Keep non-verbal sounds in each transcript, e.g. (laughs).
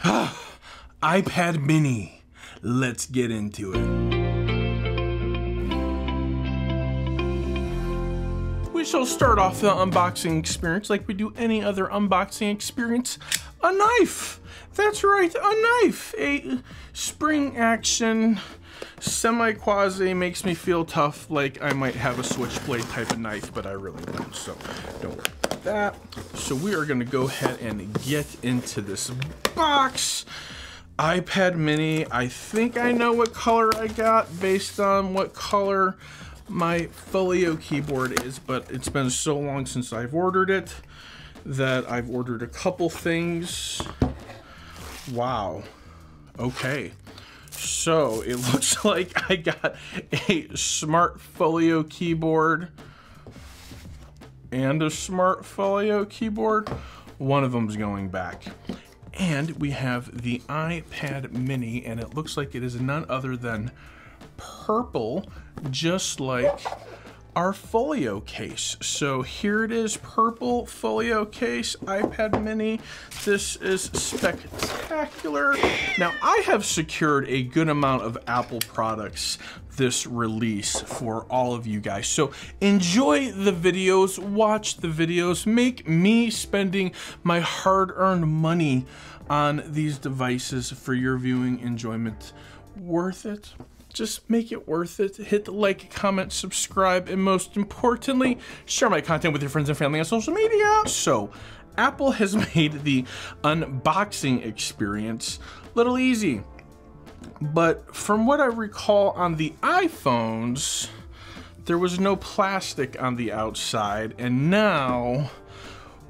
(sighs) iPad mini. Let's get into it. We shall start off the unboxing experience like we do any other unboxing experience. A knife! That's right, a knife! A spring action semi-quasi makes me feel tough like I might have a switchblade type of knife, but I really don't, so don't worry about that. So we are gonna go ahead and get into this box iPad mini. I think I know what color I got based on what color my Folio keyboard is, but it's been so long since I've ordered it that I've ordered a couple things. Wow. Okay. So it (laughs) looks like I got a smart Folio keyboard and a smart Folio keyboard. One of them's going back. And we have the iPad mini, and it looks like it is none other than purple, just like our folio case. So here it is, purple folio case, iPad mini. This is spectacular. Now I have secured a good amount of Apple products this release for all of you guys. So enjoy the videos, watch the videos, make me spending my hard-earned money on these devices for your viewing enjoyment worth it just make it worth it. Hit the like, comment, subscribe, and most importantly, share my content with your friends and family on social media. So, Apple has (laughs) made the unboxing experience a little easy. But from what I recall on the iPhones, there was no plastic on the outside, and now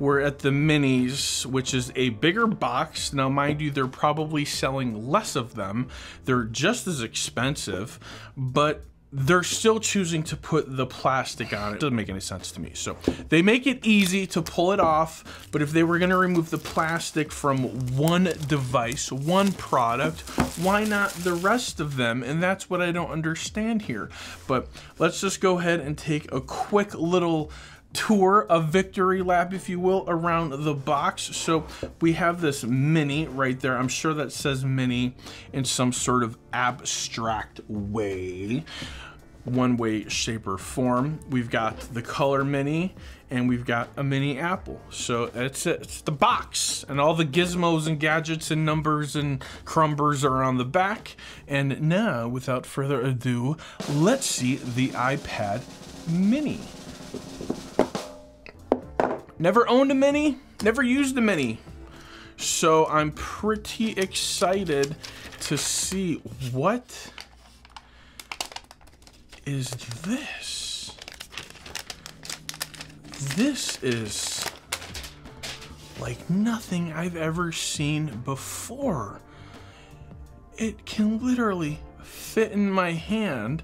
we're at the minis, which is a bigger box. Now, mind you, they're probably selling less of them. They're just as expensive, but they're still choosing to put the plastic on it. Doesn't make any sense to me. So they make it easy to pull it off, but if they were gonna remove the plastic from one device, one product, why not the rest of them? And that's what I don't understand here. But let's just go ahead and take a quick little tour, a victory lap, if you will, around the box. So we have this mini right there. I'm sure that says mini in some sort of abstract way, one way, shape, or form. We've got the color mini and we've got a mini apple. So it. It's the box and all the gizmos and gadgets and numbers and crumbers are on the back. And now, without further ado, let's see the iPad mini. Never owned a Mini, never used a Mini. So I'm pretty excited to see what is this. This is like nothing I've ever seen before. It can literally fit in my hand.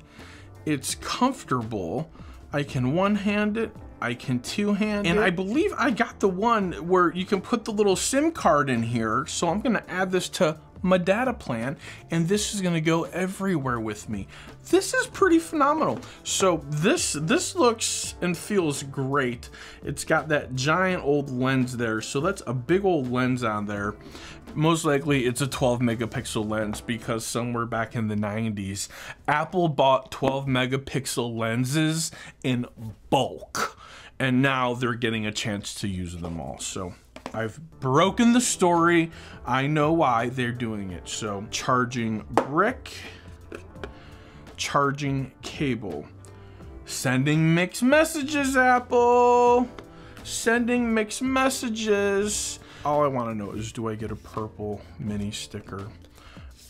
It's comfortable. I can one hand it, I can two-hand And I believe I got the one where you can put the little SIM card in here. So I'm gonna add this to my data plan and this is gonna go everywhere with me. This is pretty phenomenal. So this this looks and feels great. It's got that giant old lens there. So that's a big old lens on there. Most likely it's a 12 megapixel lens because somewhere back in the 90s, Apple bought 12 megapixel lenses in bulk and now they're getting a chance to use them all. So I've broken the story. I know why they're doing it. So charging brick, charging cable, sending mixed messages, Apple, sending mixed messages. All I want to know is do I get a purple mini sticker?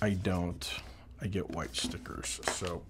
I don't. I get white stickers. So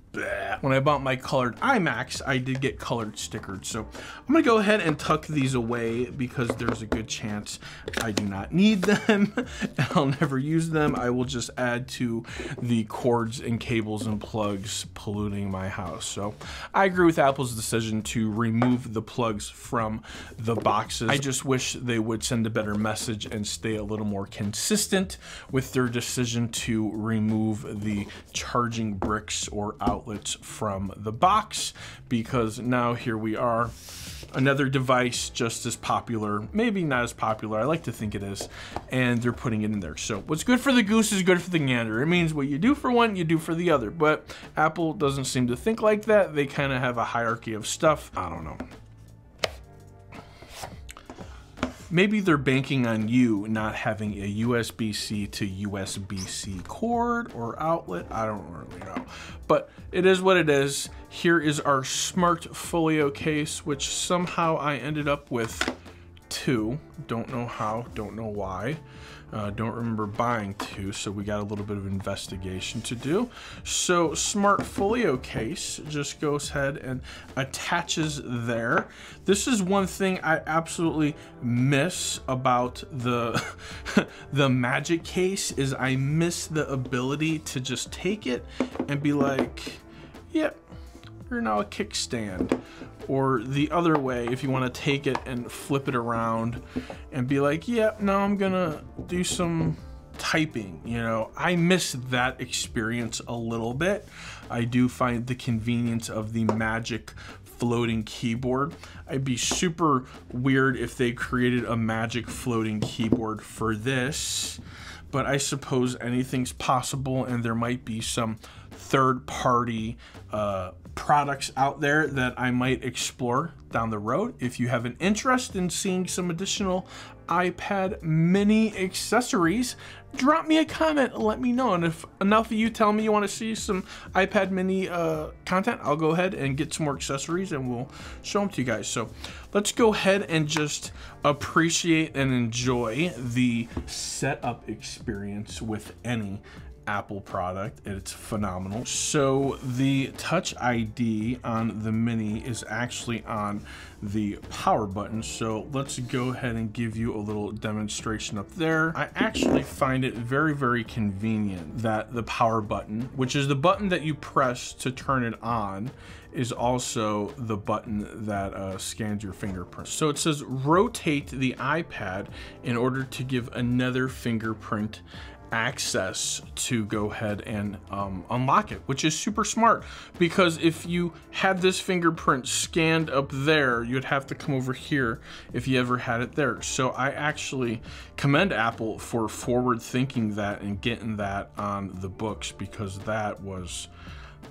when I bought my colored iMacs, I did get colored stickered. So I'm gonna go ahead and tuck these away because there's a good chance I do not need them (laughs) and I'll never use them. I will just add to the cords and cables and plugs polluting my house. So I agree with Apple's decision to remove the plugs from the boxes. I just wish they would send a better message and stay a little more consistent with their decision to remove the charging bricks or outlets outlets from the box because now here we are another device just as popular, maybe not as popular, I like to think it is, and they're putting it in there. So what's good for the goose is good for the gander. It means what you do for one, you do for the other, but Apple doesn't seem to think like that. They kind of have a hierarchy of stuff. I don't know maybe they're banking on you not having a USB-C to USB-C cord or outlet. I don't really know, but it is what it is. Here is our Smart Folio case, which somehow I ended up with two. Don't know how, don't know why. Uh, don't remember buying two, so we got a little bit of investigation to do. So Smart Folio case just goes ahead and attaches there. This is one thing I absolutely miss about the (laughs) the Magic case is I miss the ability to just take it and be like, yep, you're now a kickstand. Or the other way, if you want to take it and flip it around and be like, yeah, now I'm gonna do some typing, you know. I miss that experience a little bit. I do find the convenience of the magic floating keyboard. I'd be super weird if they created a magic floating keyboard for this, but I suppose anything's possible and there might be some third party uh, products out there that I might explore down the road. If you have an interest in seeing some additional iPad mini accessories, drop me a comment let me know. And if enough of you tell me you want to see some iPad mini uh, content, I'll go ahead and get some more accessories and we'll show them to you guys. So let's go ahead and just appreciate and enjoy the setup experience with any Apple product. It's phenomenal. So the Touch ID on the Mini is actually on the power button. So let's go ahead and give you a little demonstration up there. I actually find it very, very convenient that the power button, which is the button that you press to turn it on, is also the button that uh, scans your fingerprint. So it says rotate the iPad in order to give another fingerprint access to go ahead and um, unlock it, which is super smart because if you had this fingerprint scanned up there, you'd have to come over here if you ever had it there. So I actually commend Apple for forward thinking that and getting that on the books because that was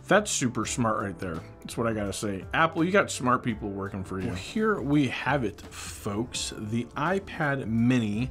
that's super smart right there. That's what I gotta say. Apple, you got smart people working for you. Well, here we have it, folks. The iPad mini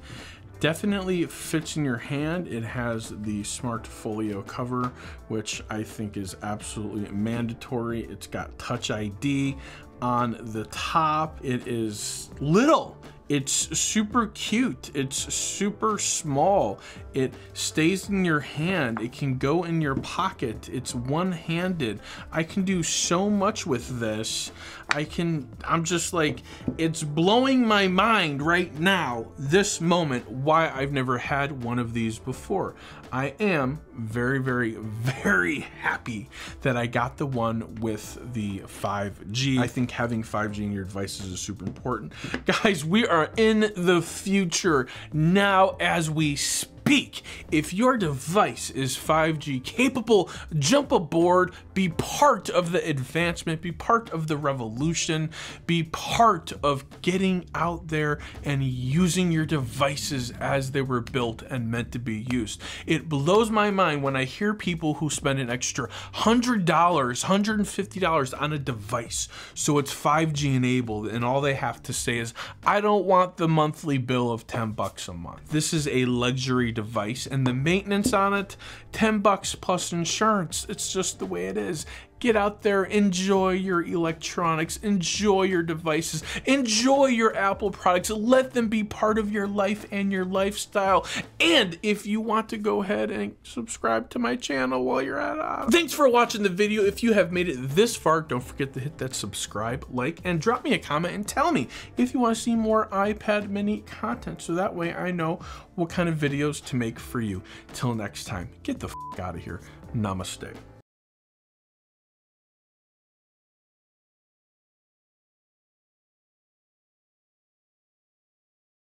definitely fits in your hand. It has the Smart Folio cover, which I think is absolutely mandatory. It's got Touch ID on the top. It is little. It's super cute. It's super small. It stays in your hand. It can go in your pocket. It's one-handed. I can do so much with this. I can, I'm just like, it's blowing my mind right now, this moment, why I've never had one of these before. I am very, very, (laughs) very happy that I got the one with the 5G. I think having 5G in your devices is super important. Guys, we are in the future now as we speak speak. If your device is 5G capable, jump aboard, be part of the advancement, be part of the revolution, be part of getting out there and using your devices as they were built and meant to be used. It blows my mind when I hear people who spend an extra $100, $150 on a device so it's 5G enabled and all they have to say is, I don't want the monthly bill of 10 bucks a month. This is a luxury device and the maintenance on it 10 bucks plus insurance. It's just the way it is Get out there, enjoy your electronics, enjoy your devices, enjoy your Apple products, let them be part of your life and your lifestyle. And if you want to go ahead and subscribe to my channel while you're at it. Thanks for watching the video. If you have made it this far, don't forget to hit that subscribe, like, and drop me a comment and tell me if you want to see more iPad mini content so that way I know what kind of videos to make for you. Till next time, get the out of here. Namaste.